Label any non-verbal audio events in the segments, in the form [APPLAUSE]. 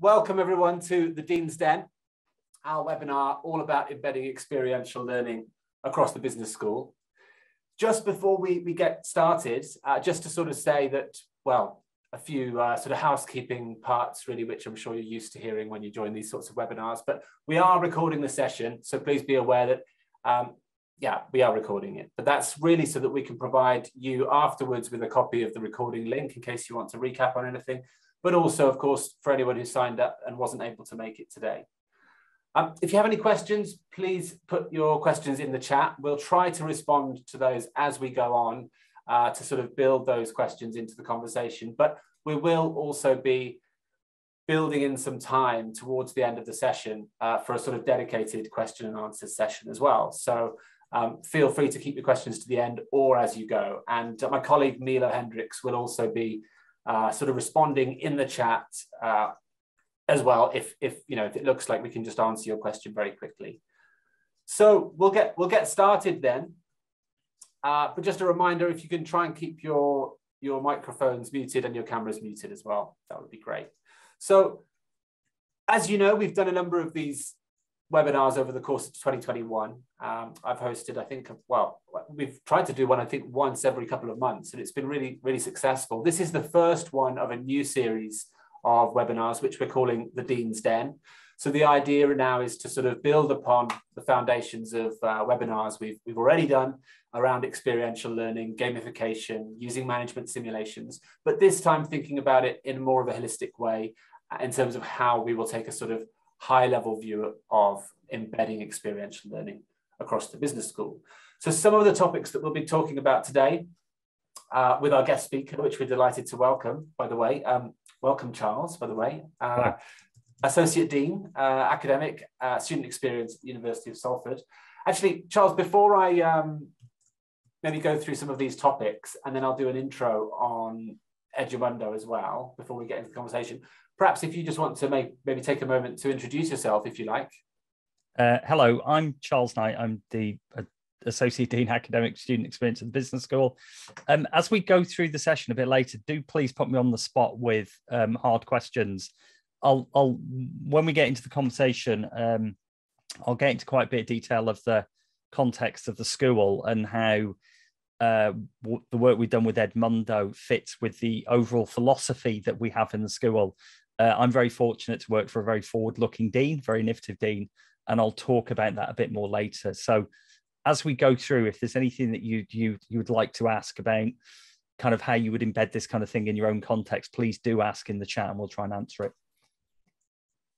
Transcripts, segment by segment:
welcome everyone to the Dean's Den, our webinar all about embedding experiential learning across the business school. Just before we, we get started, uh, just to sort of say that, well, a few uh, sort of housekeeping parts really, which I'm sure you're used to hearing when you join these sorts of webinars, but we are recording the session. So please be aware that um, yeah, we are recording it, but that's really so that we can provide you afterwards with a copy of the recording link in case you want to recap on anything, but also, of course, for anyone who signed up and wasn't able to make it today. Um, if you have any questions, please put your questions in the chat. We'll try to respond to those as we go on uh, to sort of build those questions into the conversation, but we will also be building in some time towards the end of the session uh, for a sort of dedicated question and answer session as well. So um, feel free to keep your questions to the end or as you go. And uh, my colleague Milo Hendricks will also be uh, sort of responding in the chat uh, as well if, if, you know, if it looks like we can just answer your question very quickly. So we'll get, we'll get started then. Uh, but just a reminder, if you can try and keep your, your microphones muted and your cameras muted as well, that would be great. So as you know, we've done a number of these webinars over the course of 2021. Um, I've hosted, I think, well, we've tried to do one, I think, once every couple of months, and it's been really, really successful. This is the first one of a new series of webinars, which we're calling the Dean's Den. So the idea now is to sort of build upon the foundations of uh, webinars we've, we've already done around experiential learning, gamification, using management simulations, but this time thinking about it in more of a holistic way uh, in terms of how we will take a sort of high level view of embedding experiential learning across the business school. So some of the topics that we'll be talking about today uh, with our guest speaker, which we're delighted to welcome, by the way. Um, welcome, Charles, by the way. Uh, Associate Dean, uh, Academic, uh, Student Experience at the University of Salford. Actually, Charles, before I um, maybe go through some of these topics, and then I'll do an intro on Edumundo as well, before we get into the conversation perhaps if you just want to make, maybe take a moment to introduce yourself, if you like. Uh, hello, I'm Charles Knight. I'm the uh, Associate Dean Academic Student Experience at the Business School. Um, as we go through the session a bit later, do please put me on the spot with um, hard questions. I'll, I'll, when we get into the conversation, um, I'll get into quite a bit of detail of the context of the school and how uh, w- the work we've done with Edumundo fits with the overall philosophy that we have in the school uh, I'm very fortunate to work for a very forward-looking dean, very innovative dean, and I'll talk about that a bit more later. So, as we go through, if there's anything that you you you would like to ask about, kind of how you would embed this kind of thing in your own context, please do ask in the chat, and we'll try and answer it.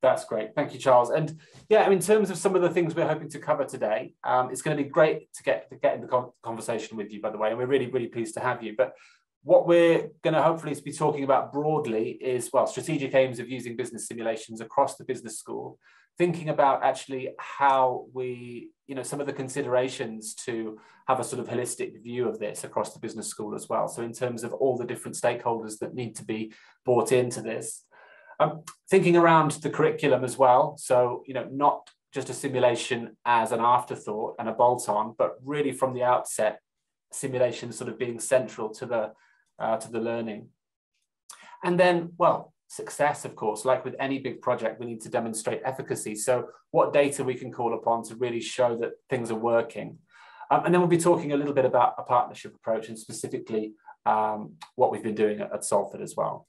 That's great. Thank you, Charles. And yeah, in terms of some of the things we're hoping to cover today, um, it's going to be great to get to get in the conversation with you, by the way. And we're really, really pleased to have you. But what we're going to hopefully be talking about broadly is, well, strategic aims of using business simulations across the business school, thinking about actually how we, you know, some of the considerations to have a sort of holistic view of this across the business school as well. So in terms of all the different stakeholders that need to be brought into this. Um, thinking around the curriculum as well. So, you know, not just a simulation as an afterthought and a bolt on, but really from the outset, simulation sort of being central to the uh, to the learning. And then, well, success, of course, like with any big project, we need to demonstrate efficacy. So what data we can call upon to really show that things are working. Um, and then we'll be talking a little bit about a partnership approach and specifically um, what we've been doing at, at Salford as well.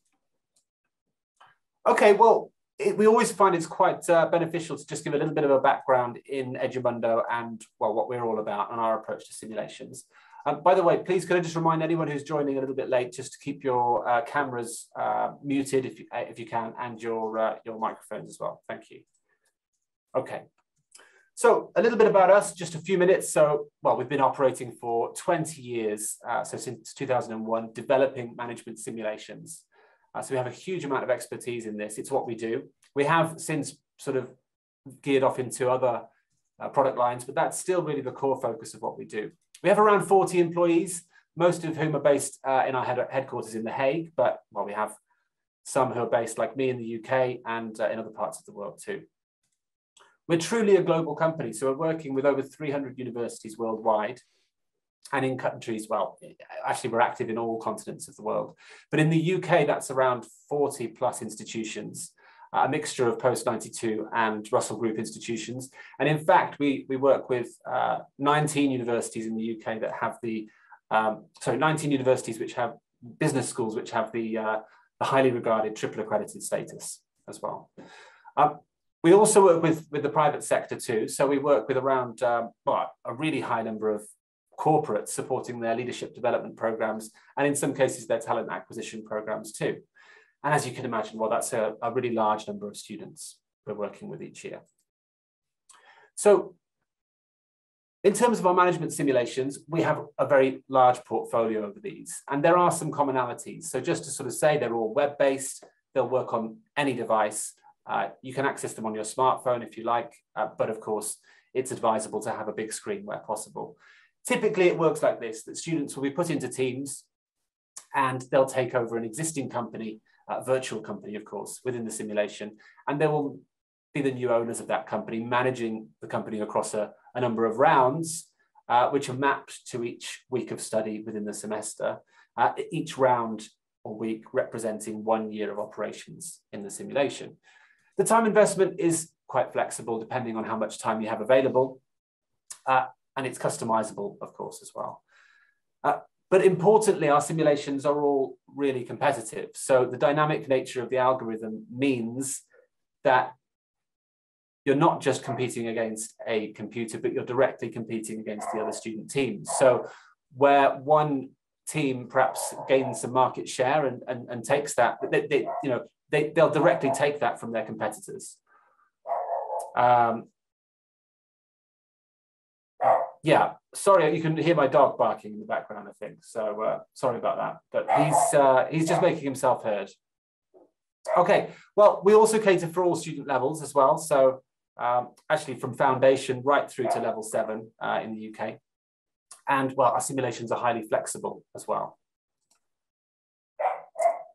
Okay, well, it, we always find it's quite uh, beneficial to just give a little bit of a background in Edumundo and, well, what we're all about and our approach to simulations. Um, by the way, please could I just remind anyone who's joining a little bit late just to keep your uh, cameras uh, muted if you, uh, if you can and your, uh, your microphones as well. Thank you. Okay. So a little bit about us, just a few minutes. So, well, we've been operating for 20 years, uh, so since 2001, developing management simulations. Uh, so we have a huge amount of expertise in this. It's what we do. We have since sort of geared off into other product lines, but that's still really the core focus of what we do. We have around 40 employees, most of whom are based uh, in our head headquarters in The Hague, but well, we have some who are based like me in the UK and uh, in other parts of the world too. We're truly a global company, so we're working with over 300 universities worldwide and in countries, well, actually we're active in all continents of the world. But in the UK, that's around 40 plus institutions. a mixture of post 92 and Russell Group institutions. And in fact, we, we work with uh, 19 universities in the UK that have the, um, sorry, 19 universities which have business schools which have the, uh, the highly regarded triple accredited status as well. Um, we also work with, with the private sector too. So we work with around um, well, a really high number of corporates supporting their leadership development programs, and in some cases, their talent acquisition programs too. And as you can imagine, well, that's a, a really large number of students we're working with each year. So in terms of our management simulations, we have a very large portfolio of these, and there are some commonalities. So just to sort of say, they're all web-based, they'll work on any device. Uh, you can access them on your smartphone if you like, uh, but of course, it's advisable to have a big screen where possible. Typically, it works like this, that students will be put into teams and they'll take over an existing company, a virtual company, of course, within the simulation, and they will be the new owners of that company, managing the company across a, a number of rounds, uh, which are mapped to each week of study within the semester. Uh, each round or week representing one year of operations in the simulation. The time investment is quite flexible depending on how much time you have available. Uh, and it's customizable, of course, as well. Uh, but importantly, our simulations are all really competitive. So the dynamic nature of the algorithm means that you're not just competing against a computer, but you're directly competing against the other student teams. So where one team perhaps gains some market share and, and, and takes that, they, they, you know, they, they'll directly take that from their competitors. Um, yeah, sorry, you can hear my dog barking in the background, I think. So uh, sorry about that, but he's uh, he's just making himself heard. Okay, well, we also cater for all student levels as well. So um, actually from foundation right through to level seven uh, in the UK. And well, our simulations are highly flexible as well.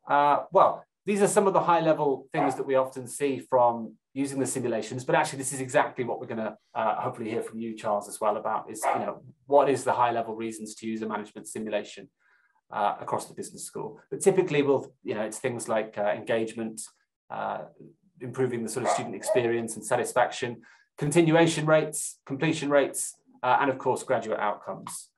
Uh, well, these are some of the high level things that we often see from using the simulations, but actually this is exactly what we're gonna uh, hopefully hear from you, Charles, as well about is, you know, what is the high level reasons to use a management simulation uh, across the business school? But typically we'll, you know, it's things like uh, engagement, uh, improving the sort of student experience and satisfaction, continuation rates, completion rates, uh, and of course, graduate outcomes.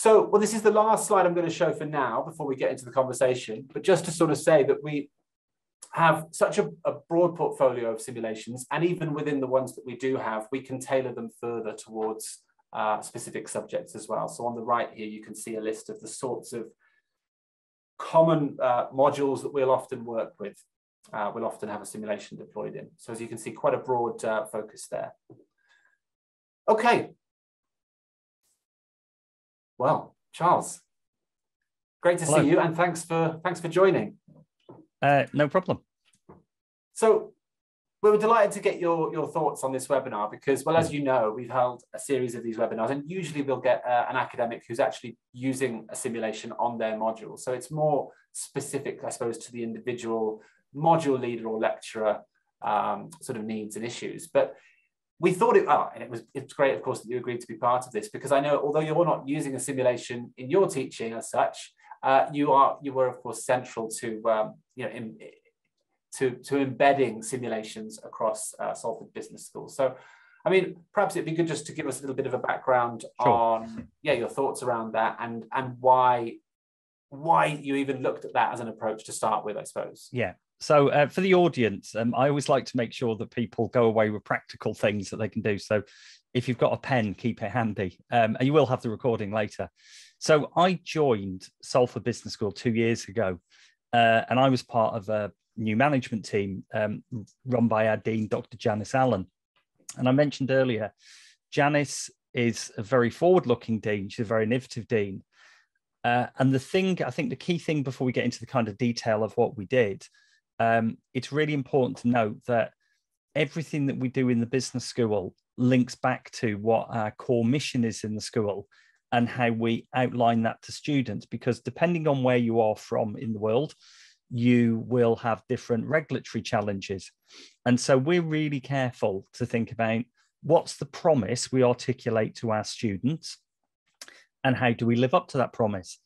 So, well, this is the last slide I'm going to show for now before we get into the conversation, but just to sort of say that we have such a, a, broad portfolio of simulations, and even within the ones that we do have, we can tailor them further towards uh, specific subjects as well. So on the right here, you can see a list of the sorts of common uh, modules that we'll often work with. Uh, we'll often have a simulation deployed in. So as you can see, quite a broad uh, focus there. Okay. Well, Charles, great to Hello. see you, and thanks for thanks for joining. Uh, no problem. So we were delighted to get your, your thoughts on this webinar because, well, as you know, we've held a series of these webinars and usually we'll get uh, an academic who's actually using a simulation on their module. So it's more specific, I suppose, to the individual module leader or lecturer um, sort of needs and issues. But we thought it, oh, and it was it's great, of course, that you agreed to be part of this because I know, although you're not using a simulation in your teaching as such, uh, you are you were of course central to um, you know in, to, to embedding simulations across uh, Salford Business School. So, I mean, perhaps it'd be good just to give us a little bit of a background sure. on, yeah, your thoughts around that and and why why you even looked at that as an approach to start with, I suppose. Yeah. So uh, for the audience, um, I always like to make sure that people go away with practical things that they can do. So if you've got a pen, keep it handy, um, and you will have the recording later. So I joined Salford Business School two years ago, uh, and I was part of a new management team um, run by our dean, Dr. Janice Allen. And I mentioned earlier, Janice is a very forward-looking dean. She's a very innovative dean. Uh, and the thing, I think the key thing before we get into the kind of detail of what we did, um, it's really important to note that everything that we do in the business school links back to what our core mission is in the school and how we outline that to students. Because depending on where you are from in the world, you will have different regulatory challenges. And so we're really careful to think about what's the promise we articulate to our students and how do we live up to that promise.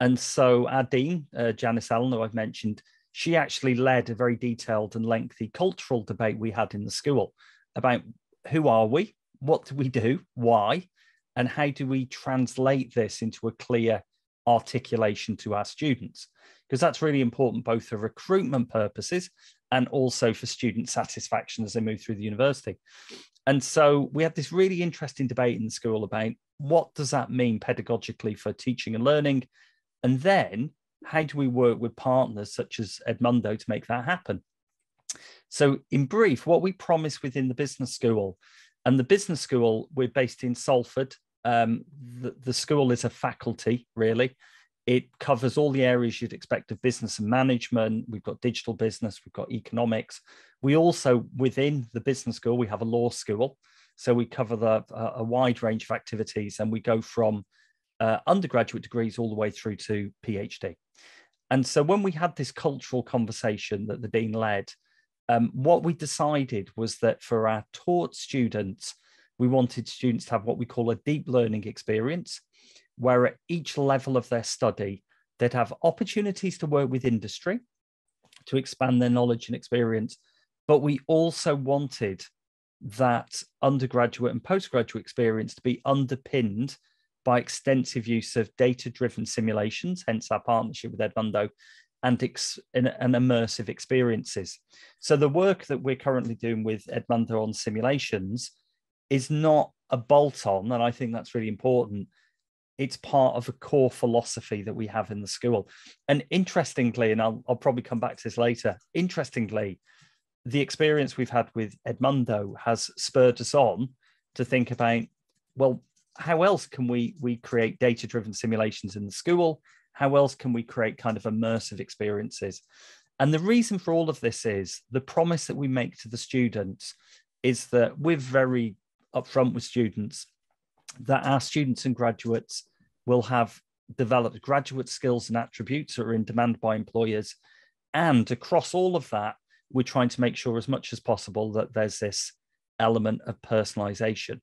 And so our dean, uh, Janice Allen, who I've mentioned, she actually led a very detailed and lengthy cultural debate we had in the school about who are we, what do we do, why, and how do we translate this into a clear articulation to our students? Because that's really important both for recruitment purposes and also for student satisfaction as they move through the university. And so we had this really interesting debate in the school about what does that mean pedagogically for teaching and learning? And then how do we work with partners such as Edumundo to make that happen? So, in brief, what we promise within the business school, and the business school, we're based in Salford. Um, the, the school is a faculty, really. It covers all the areas you'd expect of business and management. We've got digital business, we've got economics. We also, within the business school, we have a law school. So we cover the, a wide range of activities and we go from uh, undergraduate degrees all the way through to PhD. And so when we had this cultural conversation that the Dean led, um, what we decided was that for our taught students, we wanted students to have what we call a deep learning experience, where at each level of their study, they'd have opportunities to work with industry to expand their knowledge and experience. But we also wanted that undergraduate and postgraduate experience to be underpinned by extensive use of data driven simulations, hence our partnership with Edumundo, and, ex- and, immersive experiences. So, the work that we're currently doing with Edumundo on simulations is not a bolt on, and I think that's really important. It's part of a core philosophy that we have in the school. And interestingly, and I'll, I'll probably come back to this later, interestingly, the experience we've had with Edumundo has spurred us on to think about well, how else can we we create data driven simulations in the school? How else can we create kind of immersive experiences? And the reason for all of this is the promise that we make to the students is that we're very upfront with students that our students and graduates will have developed graduate skills and attributes that are in demand by employers. And across all of that we're trying to make sure as much as possible that there's this element of personalization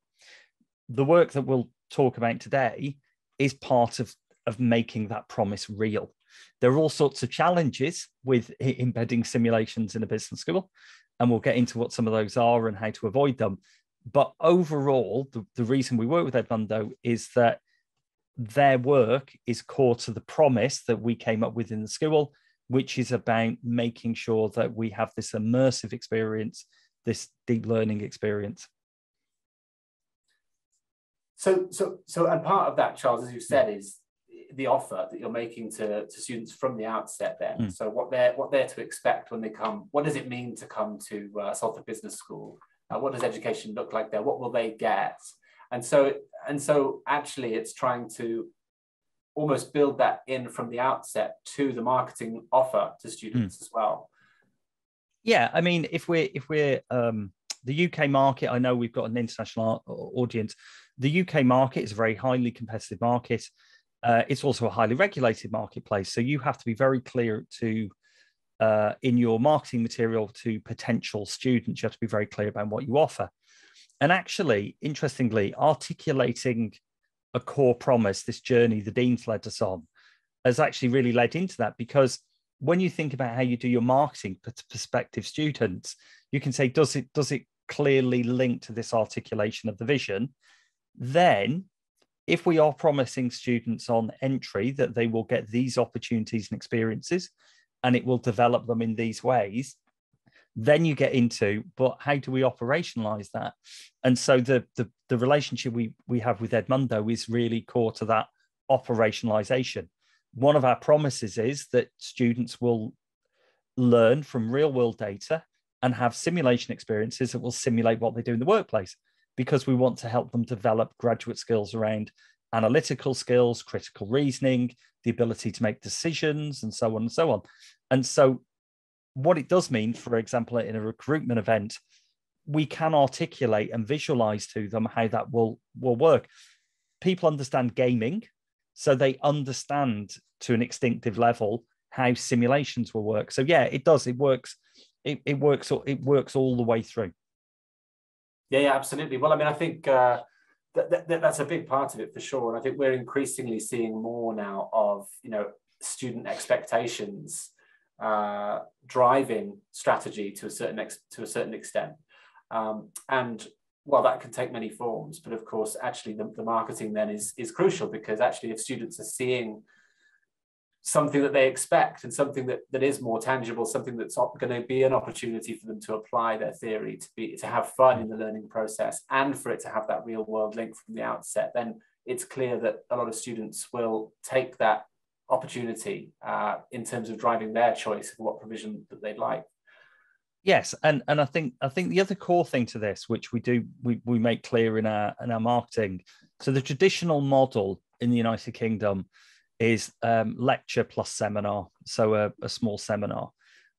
the work that we'll talk about today is part of, of making that promise real. There are all sorts of challenges with embedding simulations in a business school, and we'll get into what some of those are and how to avoid them. But overall, the, the reason we work with Edumundo is that their work is core to the promise that we came up with in the school, which is about making sure that we have this immersive experience, this deep learning experience. So, so, so, and part of that, Charles, as you said, is the offer that you're making to, to students from the outset. Then, mm. so what they're what they're to expect when they come. What does it mean to come to uh, Salford Business School? Uh, what does education look like there? What will they get? And so, and so, actually, it's trying to almost build that in from the outset to the marketing offer to students mm. as well. Yeah, I mean, if we're if we're um, the UK market, I know we've got an international audience. The UK market is a very highly competitive market. Uh, it's also a highly regulated marketplace. So you have to be very clear to, uh, in your marketing material to potential students, you have to be very clear about what you offer. And actually, interestingly, articulating a core promise, this journey the Dean's led us on, has actually really led into that because when you think about how you do your marketing to prospective students, you can say, does it does it clearly link to this articulation of the vision? Then if we are promising students on entry that they will get these opportunities and experiences and it will develop them in these ways then you get into but how do we operationalize that? And so the the, the relationship we we have with Edumundo is really core to that operationalization. One of our promises is that students will learn from real world data and have simulation experiences that will simulate what they do in the workplace because we want to help them develop graduate skills around analytical skills, critical reasoning, the ability to make decisions, and so on and so on. And so, what it does mean, for example, in a recruitment event, we can articulate and visualize to them how that will, will work. People understand gaming, so they understand to an instinctive level how simulations will work. So yeah, it does. It works. It, it works. It works all the way through. Yeah, yeah, absolutely. Well, I mean, I think uh, that, that, that's a big part of it for sure, and I think we're increasingly seeing more now of you know student expectations uh, driving strategy to a certain ex- to a certain extent. Um, and well, that can take many forms, but of course, actually, the, the marketing then is is crucial because actually, if students are seeing something that they expect and something that, that is more tangible, something that's going to be an opportunity for them to apply their theory, to be to have fun in the learning process, and for it to have that real world link from the outset, then it's clear that a lot of students will take that opportunity uh, in terms of driving their choice of what provision that they'd like. Yes, and and I think I think the other core thing to this, which we do we, we make clear in our in our marketing, so the traditional model in the United Kingdom is um, lecture plus seminar, so a, a small seminar,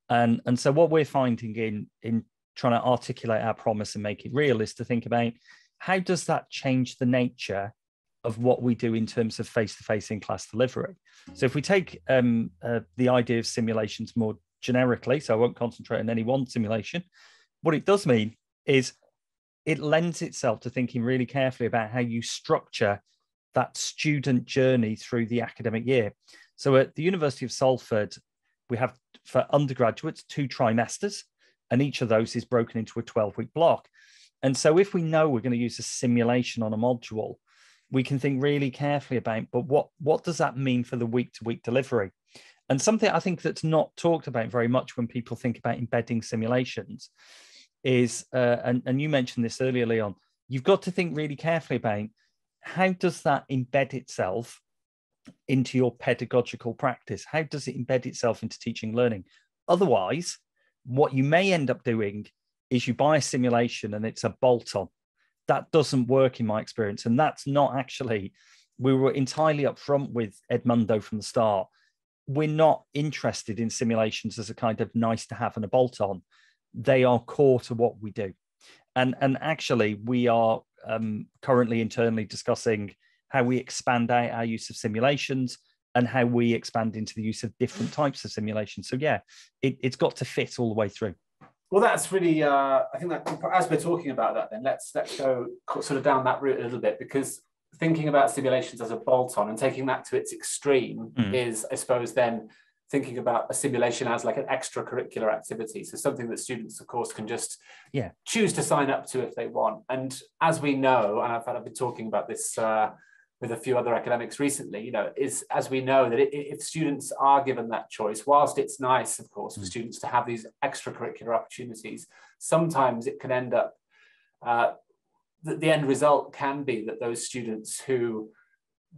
and and so what we're finding in in trying to articulate our promise and make it real is to think about how does that change the nature of what we do in terms of face-to-face in-class delivery. So if we take um, uh, the idea of simulations more generically, so I won't concentrate on any one simulation, what it does mean is it lends itself to thinking really carefully about how you structure that student journey through the academic year. So at the University of Salford, we have for undergraduates two trimesters, and each of those is broken into a 12 week block. And so if we know we're going to use a simulation on a module, we can think really carefully about but what what does that mean for the week to week delivery and something i think that's not talked about very much when people think about embedding simulations is uh, and, and you mentioned this earlier leon you've got to think really carefully about how does that embed itself into your pedagogical practice? How does it embed itself into teaching learning? Otherwise what you may end up doing is you buy a simulation and it's a bolt on that doesn't work in my experience and that's not actually we were entirely upfront with Edumundo from the start. We're not interested in simulations as a kind of nice to have and a bolt on they are core to what we do. And and actually we are um, currently internally discussing how we expand out our use of simulations and how we expand into the use of different types of simulations so yeah it, it's got to fit all the way through well, that's really. Uh, I think that as we're talking about that, then let's let's go sort of down that route a little bit because thinking about simulations as a bolt-on and taking that to its extreme mm. is, I suppose, then thinking about a simulation as like an extracurricular activity. So something that students, of course, can just yeah choose to sign up to if they want. And as we know, and I've, I've been talking about this. Uh, with a few other academics recently, you know, is as we know that if students are given that choice, whilst it's nice, of course, for mm. students to have these extracurricular opportunities, sometimes it can end up, uh, the, the end result can be that those students who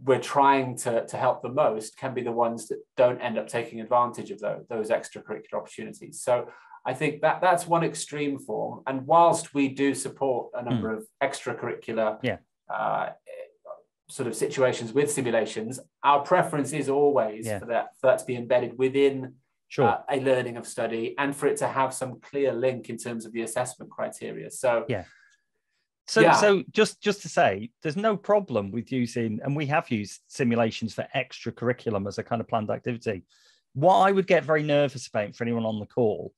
we're trying to, to help the most can be the ones that don't end up taking advantage of those, those extracurricular opportunities. So I think that that's one extreme form. And whilst we do support a number mm. of extracurricular yeah. uh, sort of situations with simulations, our preference is always yeah. for that for that to be embedded within sure. uh, a learning of study and for it to have some clear link in terms of the assessment criteria. So yeah. So, yeah. so just just to say, there's no problem with using, and we have used simulations for extra curriculum as a kind of planned activity. What I would get very nervous about for anyone on the call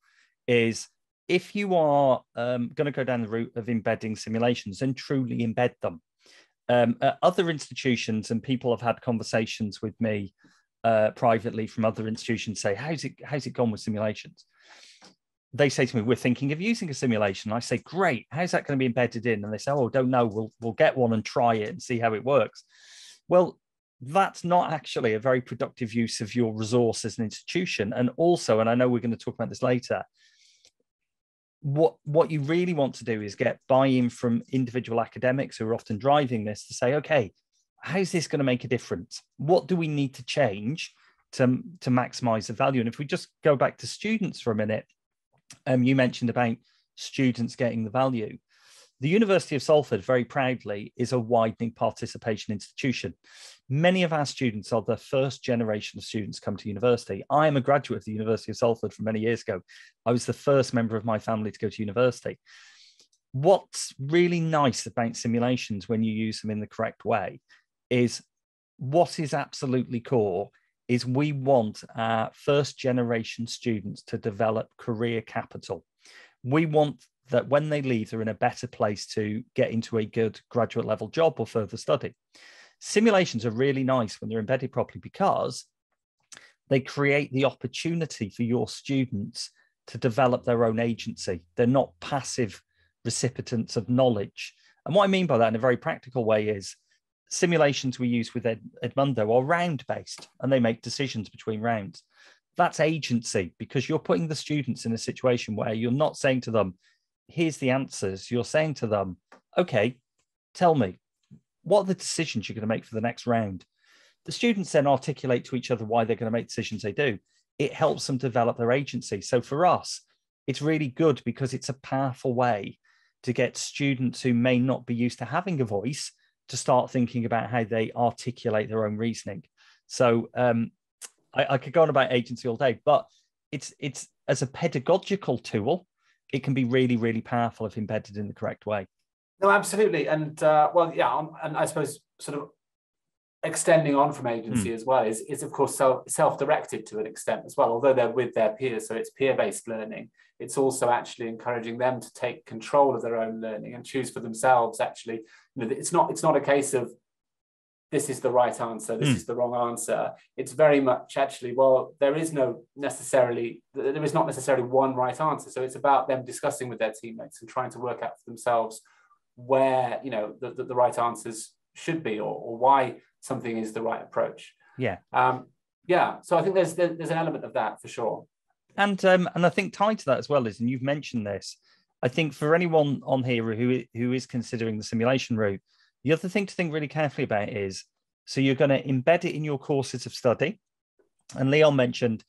is if you are um, going to go down the route of embedding simulations and truly embed them um, other institutions and people have had conversations with me uh, privately from other institutions say, how's it, how's it gone with simulations? They say to me, we're thinking of using a simulation. I say, great. How's that going to be embedded in? And they say, oh, don't know. We'll, we'll get one and try it and see how it works. Well, that's not actually a very productive use of your resource as an institution. And also, and I know we're going to talk about this later, what what you really want to do is get buy-in from individual academics who are often driving this to say okay how's this going to make a difference what do we need to change to to maximize the value and if we just go back to students for a minute um, you mentioned about students getting the value the University of Salford, very proudly, is a widening participation institution. Many of our students are the first generation of students come to university. I am a graduate of the University of Salford from many years ago. I was the first member of my family to go to university. What's really nice about simulations when you use them in the correct way is what is absolutely core is we want our first generation students to develop career capital. We want that when they leave, they're in a better place to get into a good graduate level job or further study. Simulations are really nice when they're embedded properly because they create the opportunity for your students to develop their own agency. They're not passive recipients of knowledge. And what I mean by that in a very practical way is simulations we use with Ed, Edumundo are round based and they make decisions between rounds. That's agency because you're putting the students in a situation where you're not saying to them, here's the answers. You're saying to them, okay, tell me, what are the decisions you're going to make for the next round? The students then articulate to each other why they're going to make decisions they do. It helps them develop their agency. So for us, it's really good because it's a powerful way to get students who may not be used to having a voice to start thinking about how they articulate their own reasoning. So um, I, I could go on about agency all day, but it's it's as a pedagogical tool, it can be really really powerful if embedded in the correct way. No, absolutely, and uh, well, yeah, and I suppose sort of extending on from agency mm. as well is, is of course self, self-directed to an extent as well although they're with their peers so it's peer-based learning it's also actually encouraging them to take control of their own learning and choose for themselves actually you know it's not it's not a case of this is the right answer this mm. is the wrong answer it's very much actually well there is no necessarily there is not necessarily one right answer so it's about them discussing with their teammates and trying to work out for themselves where you know the, the, the right answers should be or, or why something is the right approach. Yeah. Um, yeah. So I think there's there's an element of that for sure. And um, and I think tied to that as well is, and you've mentioned this. I think for anyone on here who who is considering the simulation route, the other thing to think really carefully about is so you're going to embed it in your courses of study. And Leon mentioned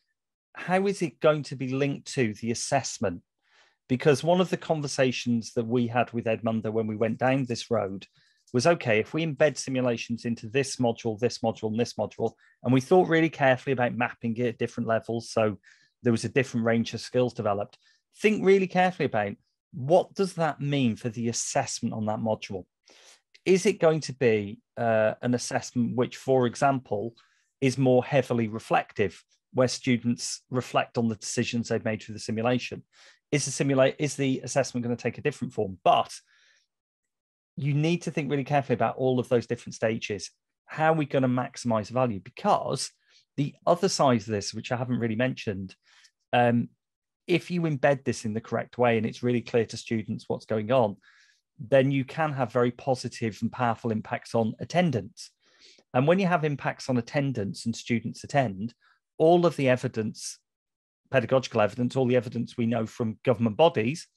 how is it going to be linked to the assessment? Because one of the conversations that we had with Edumundo when we went down this road was okay, if we embed simulations into this module, this module, and this module, and we thought really carefully about mapping it at different levels. So there was a different range of skills developed. Think really carefully about what does that mean for the assessment on that module? Is it going to be uh, an assessment which, for example, is more heavily reflective, where students reflect on the decisions they've made through the simulation? Is the simulate is the assessment going to take a different form? But you need to think really carefully about all of those different stages. How are we going to maximize value? Because the other side of this, which I haven't really mentioned, um, if you embed this in the correct way and it's really clear to students what's going on, then you can have very positive and powerful impacts on attendance. And when you have impacts on attendance and students attend, all of the evidence, pedagogical evidence, all the evidence we know from government bodies,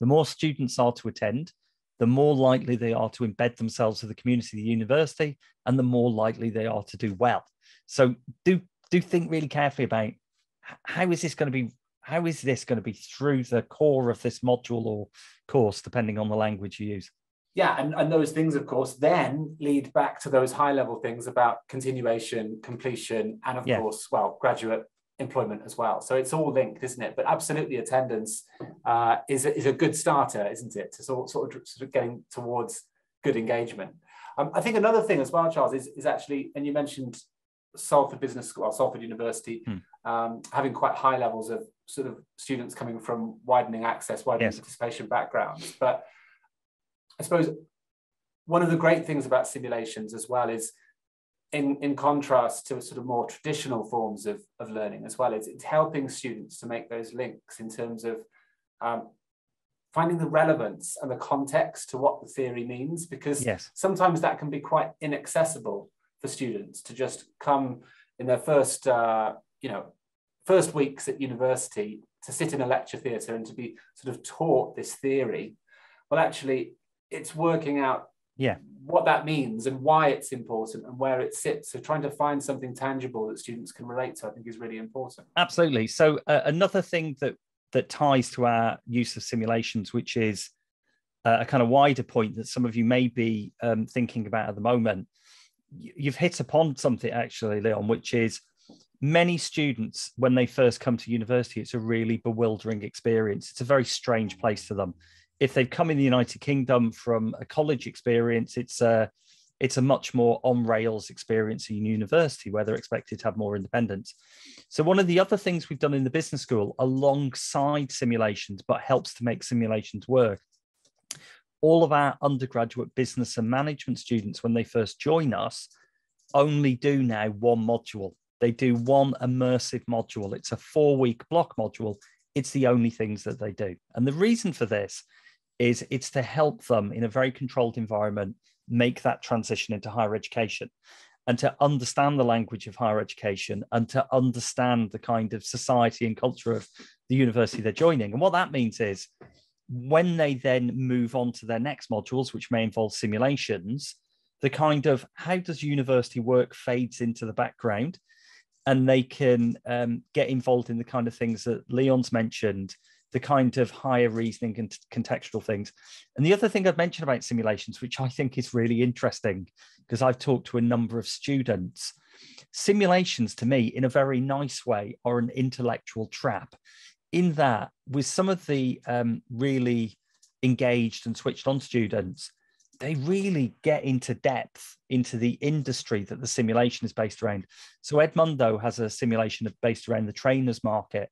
the more students are to attend, the more likely they are to embed themselves with the community, the university, and the more likely they are to do well. So do do think really carefully about how is this going to be how is this going to be through the core of this module or course, depending on the language you use. Yeah, and, and those things, of course, then lead back to those high level things about continuation, completion, and of yeah. course, well, graduate employment as well. So it's all linked, isn't it? But absolutely, attendance uh, is, a, is a good starter, isn't it? To sort, sort, of, sort of getting towards good engagement. Um, I think another thing as well, Charles, is, is actually, and you mentioned Salford Business School, or Salford University, hmm. um, having quite high levels of sort of students coming from widening access, widening yes. participation backgrounds. But I suppose one of the great things about simulations as well is in, in contrast to sort of more traditional forms of, of learning as well, it's, it's helping students to make those links in terms of um, finding the relevance and the context to what the theory means, because yes. sometimes that can be quite inaccessible for students to just come in their first, uh, you know, first weeks at university to sit in a lecture theatre and to be sort of taught this theory. Well, actually, it's working out yeah. what that means and why it's important and where it sits. So trying to find something tangible that students can relate to i think is really important. Absolutely. So uh, another thing that that ties to our use of simulations which is uh, a kind of wider point that some of you may be um, thinking about at the moment. You've hit upon something actually leon which is many students when they first come to university it's a really bewildering experience. It's a very strange place for them if they've come in the United Kingdom from a college experience, it's a it's a much more on rails experience in university where they're expected to have more independence. So one of the other things we've done in the business school alongside simulations, but helps to make simulations work. All of our undergraduate business and management students, when they first join us, only do now one module. they do one immersive module. It's a four week block module. It's the only things that they do. And the reason for this is it's to help them in a very controlled environment make that transition into higher education and to understand the language of higher education and to understand the kind of society and culture of the university they're joining. And what that means is when they then move on to their next modules, which may involve simulations, the kind of how does university work fades into the background and they can um, get involved in the kind of things that Leon's mentioned, the kind of higher reasoning and contextual things. And the other thing I've mentioned about simulations, which I think is really interesting, because I've talked to a number of students, simulations to me, in a very nice way, are an intellectual trap. In that, with some of the um, really engaged and switched on students, they really get into depth into the industry that the simulation is based around. So Edumundo has a simulation based around the trainers market.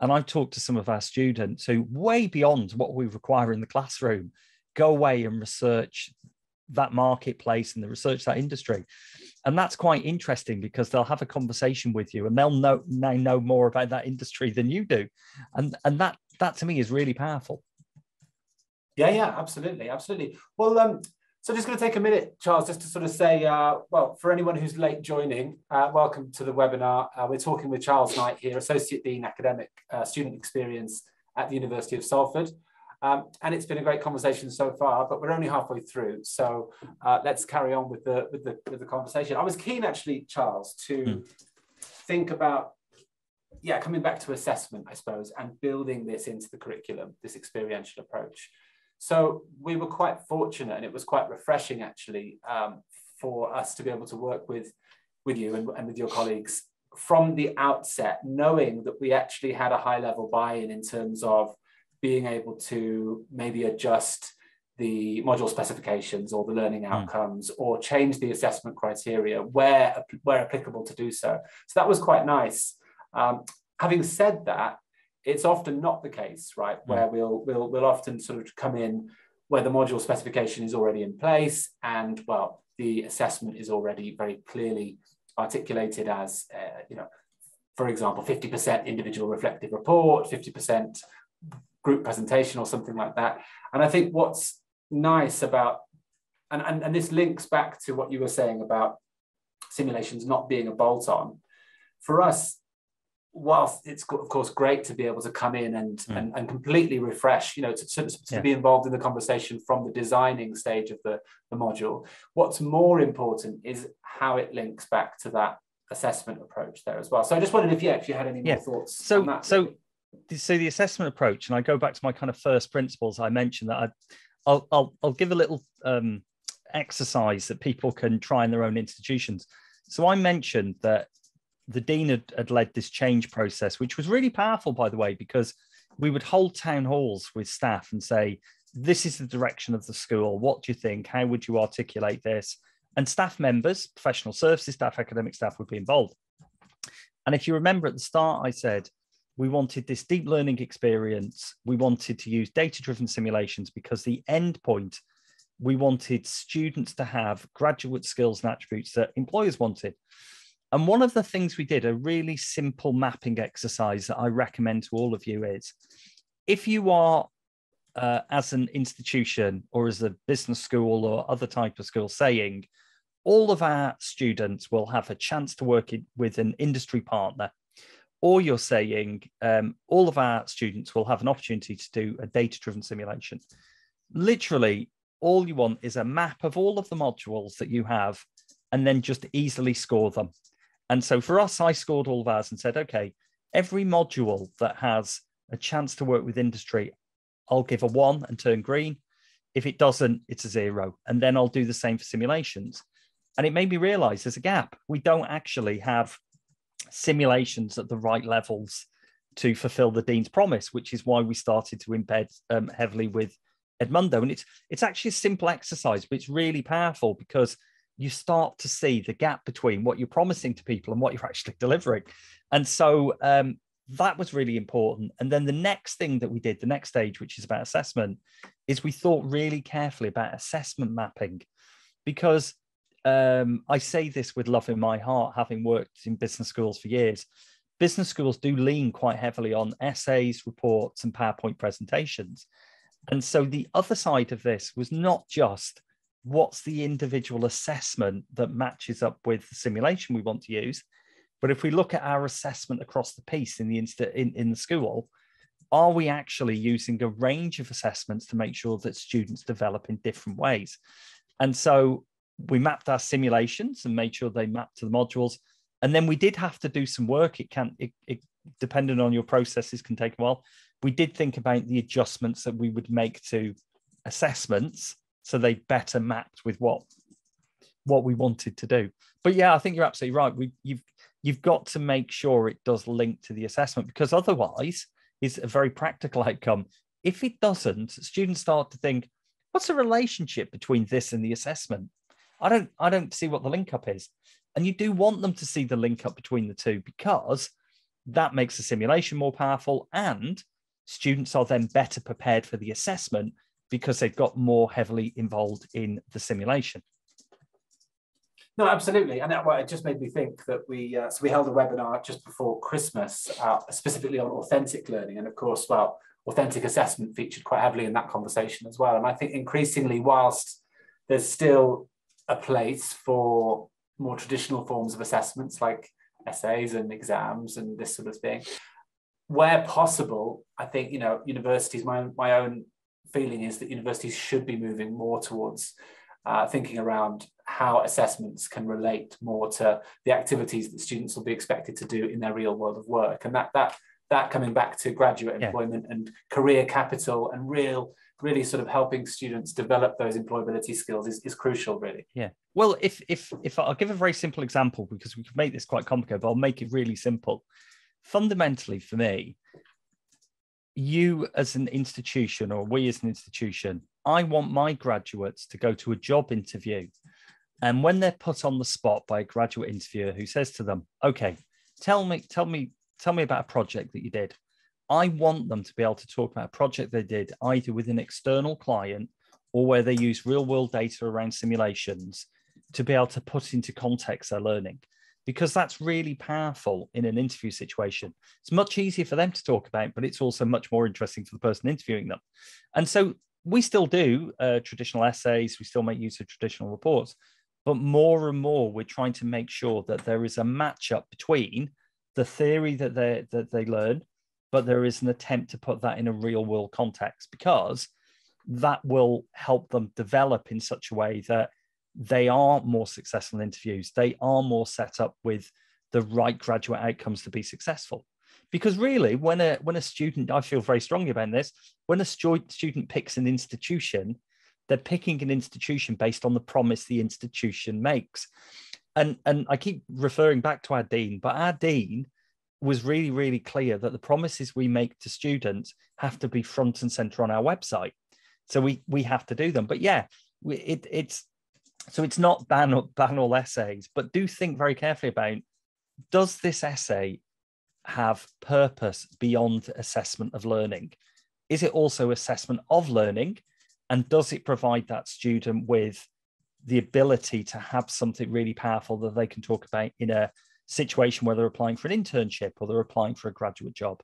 And I've talked to some of our students who, way beyond what we require in the classroom, go away and research that marketplace and the research that industry. And that's quite interesting because they'll have a conversation with you and they'll know now know more about that industry than you do. And and that that to me is really powerful. Yeah, yeah, absolutely, absolutely. Well, um, so just going to take a minute, Charles, just to sort of say, uh, well, for anyone who's late joining, uh, welcome to the webinar. Uh, we're talking with Charles Knight here, Associate Dean Academic uh, Student Experience at the University of Salford. Um, and it's been a great conversation so far, but we're only halfway through. So uh, let's carry on with the, with, the, with the conversation. I was keen actually, Charles, to mm. think about yeah, coming back to assessment, I suppose, and building this into the curriculum, this experiential approach. So we were quite fortunate, and it was quite refreshing actually um, for us to be able to work with with you and, and with your colleagues from the outset, knowing that we actually had a high level buy-in in terms of being able to maybe adjust the module specifications or the learning hmm. outcomes mm. or change the assessment criteria where, where applicable to do so. So that was quite nice. Um, having said that, it's often not the case, right? Mm. Where we'll, we'll, we'll often sort of come in where the module specification is already in place and, well, the assessment is already very clearly articulated as, uh, you know, for example, 50% individual reflective report, 50% group presentation or something like that. And I think what's nice about, and, and, and this links back to what you were saying about simulations not being a bolt on. For us, whilst it's of course great to be able to come in and mm. and, and, completely refresh you know to, to, to yeah. be involved in the conversation from the designing stage of the, the module what's more important is how it links back to that assessment approach there as well so i just wondered if yeah if you had any yeah. more thoughts so that, so so the assessment approach and i go back to my kind of first principles i mentioned that I, I'll, I'll, I'll give a little um, exercise that people can try in their own institutions so i mentioned that the dean had, had led this change process, which was really powerful, by the way, because we would hold town halls with staff and say, this is the direction of the school. What do you think? How would you articulate this? And staff members, professional services staff, academic staff would be involved. And if you remember at the start, I said we wanted this deep learning experience. We wanted to use data driven simulations because the end point, we wanted students to have graduate skills and attributes that employers wanted. And one of the things we did, a really simple mapping exercise that I recommend to all of you is if you are, uh, as an institution or as a business school or other type of school, saying all of our students will have a chance to work in, with an industry partner, or you're saying um, all of our students will have an opportunity to do a data driven simulation. Literally, all you want is a map of all of the modules that you have and then just easily score them. And so for us, I scored all of ours and said, okay, every module that has a chance to work with industry, I'll give a one and turn green. If it doesn't, it's a zero. And then I'll do the same for simulations. And it made me realize there's a gap. We don't actually have simulations at the right levels to fulfill the dean's promise, which is why we started to embed um, heavily with Edumundo. And it's it's actually a simple exercise, but it's really powerful because you start to see the gap between what you're promising to people and what you're [LAUGHS] actually delivering. And so um, that was really important. And then the next thing that we did, the next stage, which is about assessment, is we thought really carefully about assessment mapping because um, I say this with love in my heart, having worked in business schools for years. Business schools do lean quite heavily on essays, reports, and PowerPoint presentations. And so the other side of this was not just what's the individual assessment that matches up with the simulation we want to use, but if we look at our assessment across the piece in the insta- in, in the school, are we actually using a range of assessments to make sure that students develop in different ways? And so we mapped our simulations and made sure they mapped to the modules. And then we did have to do some work. It can, it, it depending on your processes, can take a while. We did think about the adjustments that we would make to assessments so they better mapped with what what we wanted to do. But yeah, I think you're absolutely right. We you've you've got to make sure it does link to the assessment because otherwise is a very practical outcome. If it doesn't, students start to think, what's the relationship between this and the assessment? I don't I don't see what the link up is. And you do want them to see the link up between the two because that makes the simulation more powerful and students are then better prepared for the assessment because they've got more heavily involved in the simulation. No, absolutely, and that well, it just made me think that we uh, so we held a webinar just before Christmas, uh, specifically on authentic learning, and of course, well, authentic assessment featured quite heavily in that conversation as well. And I think increasingly, whilst there's still a place for more traditional forms of assessments like essays and exams and this sort of thing, where possible, I think you know universities. My my own feeling is that universities should be moving more towards uh, thinking around how assessments can relate more to the activities that students will be expected to do in their real world of work. And that that that coming back to graduate employment yeah. and career capital and real really sort of helping students develop those employability skills is, is crucial really. Yeah. Well if if if i'll give a very simple example because we can make this quite complicated but i'll make it really simple. Fundamentally for me you as an institution or we as an institution, I want my graduates to go to a job interview. And when they're put on the spot by a graduate interviewer who says to them, okay, tell me, tell me, tell me about a project that you did. I want them to be able to talk about a project they did either with an external client or where they use real world data around simulations to be able to put into context their learning because that's really powerful in an interview situation. It's much easier for them to talk about, but it's also much more interesting for the person interviewing them. And so we still do uh, traditional essays, we still make use of traditional reports, but more and more we're trying to make sure that there is a matchup between the theory that they that they learn, but there is an attempt to put that in a real world context because that will help them develop in such a way that they are more successful in interviews. They are more set up with the right graduate outcomes to be successful. Because really, when a when a student, I feel very strongly about this, when a stu- student picks an institution, they're picking an institution based on the promise the institution makes. And and I keep referring back to our dean, but our dean was really, really clear that the promises we make to students have to be front and center on our website. So we we have to do them. But yeah, it, it's so it's not ban, ban all essays, but do think very carefully about does this essay have purpose beyond assessment of learning? Is it also assessment of learning? And does it provide that student with the ability to have something really powerful that they can talk about in a situation where they're applying for an internship or they're applying for a graduate job?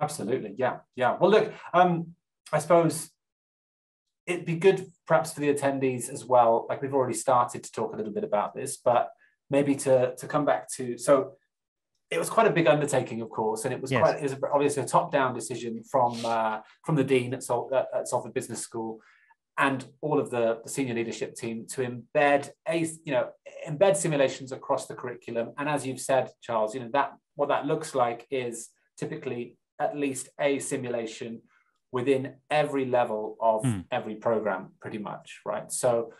Absolutely. Yeah. Yeah. Well, look, um, I suppose it'd be good perhaps for the attendees as well. Like we've already started to talk a little bit about this, but maybe to to come back to so it was quite a big undertaking, of course, and it was yes. quite it was obviously a top down decision from uh, from the dean at, Sol- at Salford Business School and all of the, the senior leadership team to embed a you know embed simulations across the curriculum. And as you've said, Charles, you know that what that looks like is typically at least a simulation within every level of mm. every program, pretty much, right? So,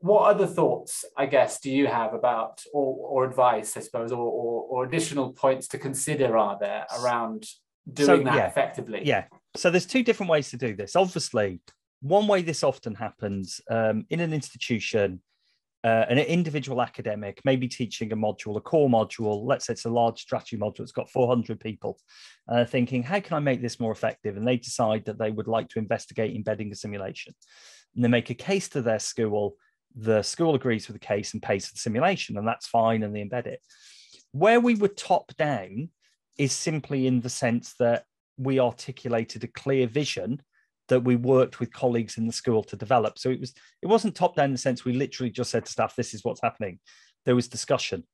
what other thoughts, I guess, do you have about, or, or advice, I suppose, or, or, or additional points to consider are there around doing so, that yeah, effectively? Yeah. So, there's two different ways to do this. Obviously, one way this often happens um, in an institution uh, an individual academic, maybe teaching a module, a core module, let's say it's a large strategy module, it's got 400 people, uh, thinking, how can I make this more effective? And they decide that they would like to investigate embedding a simulation. And they make a case to their school the school agrees with the case and pays for the simulation, and that's fine, and they embed it. Where we were top down is simply in the sense that we articulated a clear vision that we worked with colleagues in the school to develop. So it was it wasn't top down in the sense we literally just said to staff, "This is what's happening." There was discussion.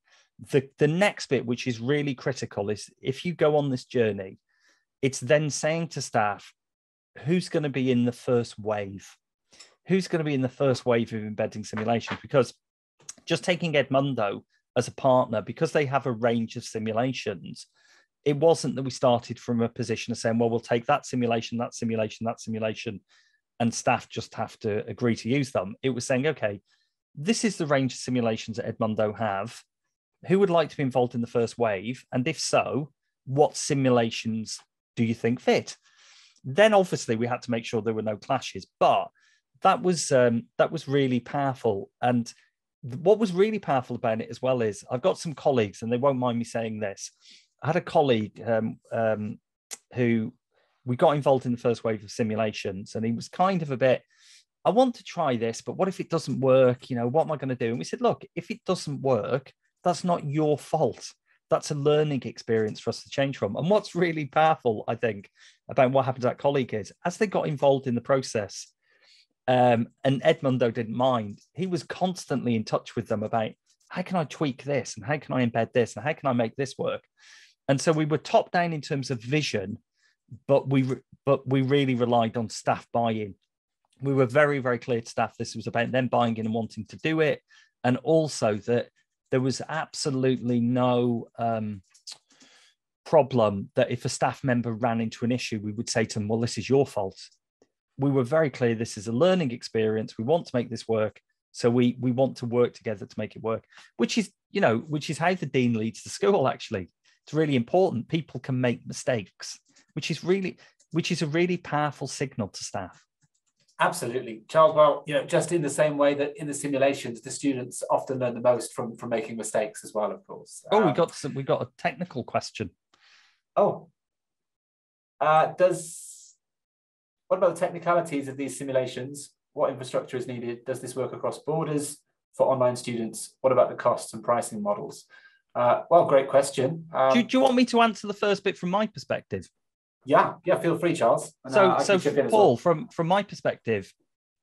The the next bit, which is really critical, is if you go on this journey, it's then saying to staff, "Who's going to be in the first wave? Who's going to be in the first wave of embedding simulations?" Because just taking Edumundo as a partner, because they have a range of simulations, it wasn't that we started from a position of saying, well, we'll take that simulation, that simulation, that simulation, and staff just have to agree to use them. It was saying, okay, this is the range of simulations that Edumundo have. Who would like to be involved in the first wave? And if so, what simulations do you think fit? Then obviously we had to make sure there were no clashes, but that was um, that was really powerful. And what was really powerful about it as well is I've got some colleagues, and they won't mind me saying this. I had a colleague um, um, who we got involved in the first wave of simulations, and he was kind of a bit, I want to try this, but what if it doesn't work? You know, what am I going to do? And we said, look, if it doesn't work, that's not your fault. That's a learning experience for us to change from. And what's really powerful, I think, about what happened to that colleague is as they got involved in the process, um, and Edumundo didn't mind, he was constantly in touch with them about how can I tweak this and how can I embed this and how can I make this work? And so we were top down in terms of vision but we but we really relied on staff buy-in we were very very clear to staff this was about them buying in and wanting to do it. And also that there was absolutely no um, problem that if a staff member ran into an issue we would say to them well this is your fault. We were very clear this is a learning experience. We want to make this work. So we we want to work together to make it work which is you know which is how the dean leads the school actually it's really important. People can make mistakes, which is really, which is a really powerful signal to staff. Absolutely, Charles. Well, you know, just in the same way that in the simulations, the students often learn the most from from making mistakes as well. Of course. Oh, um, we got some, we got a technical question. Oh, uh, does what about the technicalities of these simulations? What infrastructure is needed? Does this work across borders for online students? What about the costs and pricing models? Uh, well, great question. Um, do, do, you want me to answer the first bit from my perspective? Yeah, yeah, feel free, Charles. And, so, uh, so Paul, well. from from my perspective,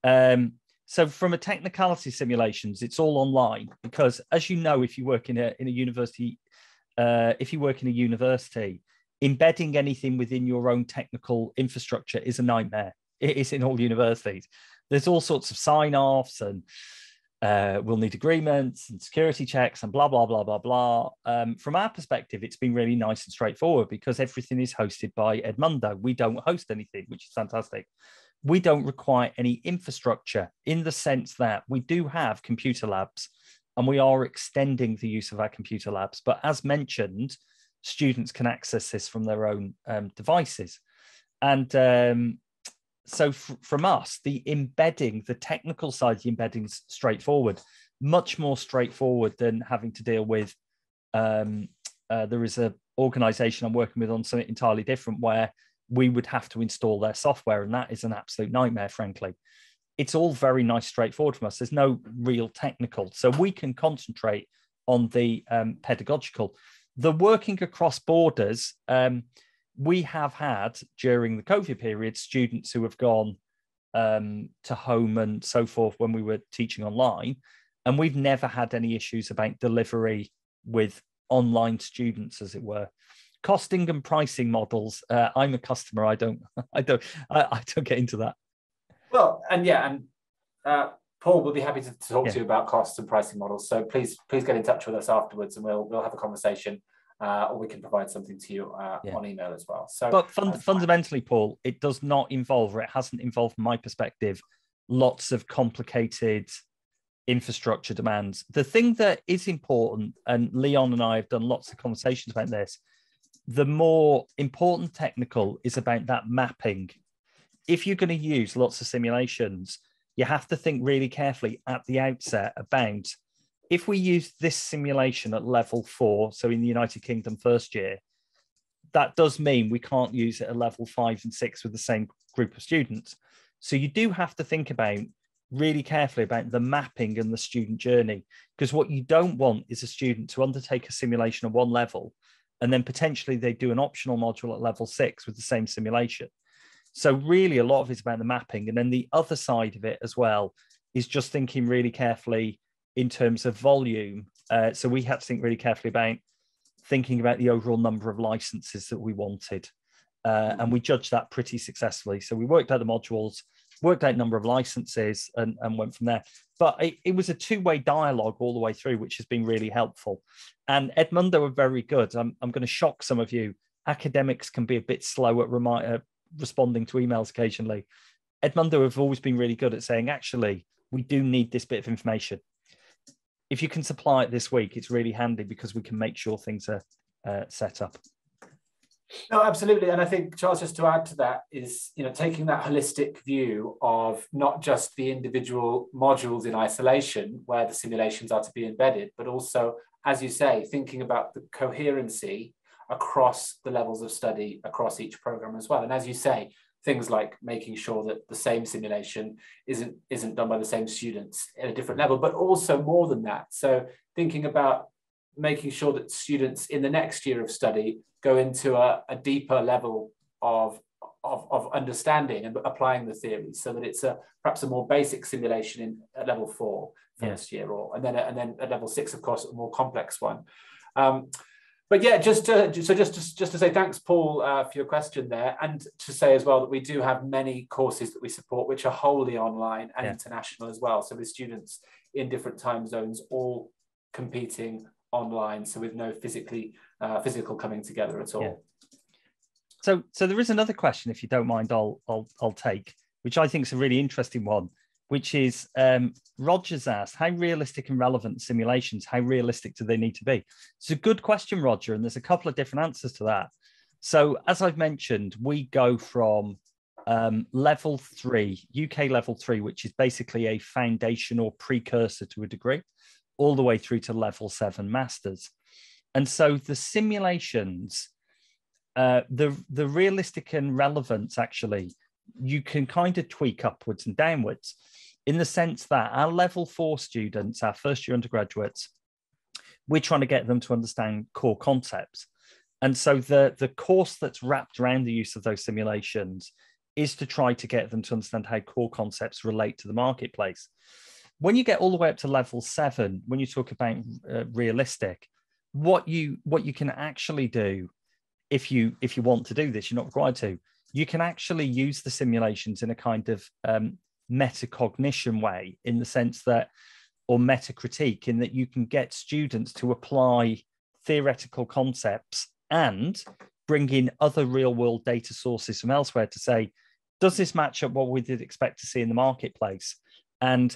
um, so from a technicality simulations, it's all online because, as you know, if you work in a in a university, uh, if you work in a university, embedding anything within your own technical infrastructure is a nightmare. It is in all universities. There's all sorts of sign offs and uh, we'll need agreements and security checks and blah blah blah blah blah. Um, from our perspective, it's been really nice and straightforward because everything is hosted by Edumundo. We don't host anything, which is fantastic. We don't require any infrastructure in the sense that we do have computer labs and we are extending the use of our computer labs. But as mentioned, students can access this from their own um, devices. And um, so f- from us, the embedding, the technical side, the embedding is straightforward, much more straightforward than having to deal with. Um, uh, there is a organization I'm working with on something entirely different where we would have to install their software, and that is an absolute nightmare, frankly. It's all very nice, straightforward from us. There's no real technical, so we can concentrate on the um, pedagogical. The working across borders. Um, we have had during the COVID period students who have gone um, to home and so forth when we were teaching online, and we've never had any issues about delivery with online students, as it were. Costing and pricing models. Uh, I'm a customer. I don't. [LAUGHS] I don't. I, I, don't get into that. Well, and yeah, and uh, Paul will be happy to talk yeah. to you about costs and pricing models. So please, please get in touch with us afterwards, and we'll we'll have a conversation uh, or we can provide something to you uh, yeah. on email as well. So, but fun- fundamentally, Paul, it does not involve, or it hasn't involved, from my perspective, lots of complicated infrastructure demands. The thing that is important, and Leon and I have done lots of conversations about this, the more important technical is about that mapping. If you're going to use lots of simulations, you have to think really carefully at the outset about if we use this simulation at level four, so in the United Kingdom first year, that does mean we can't use it at level five and six with the same group of students. So you do have to think about really carefully about the mapping and the student journey. Because what you don't want is a student to undertake a simulation at one level and then potentially they do an optional module at level six with the same simulation. So, really, a lot of it's about the mapping. And then the other side of it as well is just thinking really carefully in terms of volume. Uh, so, we had to think really carefully about thinking about the overall number of licenses that we wanted. Uh, and we judged that pretty successfully. So, we worked out the modules worked out number of licenses and, and went from there. But it, it was a two-way dialogue all the way through, which has been really helpful. And Edumundo were very good. I'm, I'm going to shock some of you. Academics can be a bit slow at remi- uh, responding to emails occasionally. Edumundo have always been really good at saying, actually, we do need this bit of information. If you can supply it this week, it's really handy because we can make sure things are uh, set up. No, absolutely. And I think, Charles, just to add to that is, you know, taking that holistic view of not just the individual modules in isolation where the simulations are to be embedded, but also, as you say, thinking about the coherency across the levels of study across each program as well. And as you say, things like making sure that the same simulation isn't isn't done by the same students at a different level, but also more than that. So thinking about making sure that students in the next year of study go into a, a deeper level of, of, of, understanding and applying the theories so that it's a perhaps a more basic simulation in at level four first year or and then and then at level six of course a more complex one. Um, but yeah just to, so just to, just to say thanks paul uh, for your question there and to say as well that we do have many courses that we support which are wholly online and yeah. international as well so with students in different time zones all competing online, so with no physically uh, physical coming together at all. Yeah. So, so there is another question, if you don't mind, I'll I'll I'll take, which I think is a really interesting one, which is um, Roger's asked, how realistic and relevant simulations? How realistic do they need to be? It's a good question, Roger, and there's a couple of different answers to that. So, as I've mentioned, we go from um, level three, UK level three, which is basically a foundation or precursor to a degree all the way through to level seven masters. And so the simulations, uh, the, the realistic and relevance actually, you can kind of tweak upwards and downwards in the sense that our level four students, our first year undergraduates, we're trying to get them to understand core concepts. And so the, the course that's wrapped around the use of those simulations is to try to get them to understand how core concepts relate to the marketplace when you get all the way up to level seven, when you talk about uh, realistic, what you what you can actually do if you if you want to do this, you're not required to. You can actually use the simulations in a kind of um, metacognition way, in the sense that, or metacritique, in that you can get students to apply theoretical concepts and bring in other real world data sources from elsewhere to say, does this match up what we did expect to see in the marketplace? And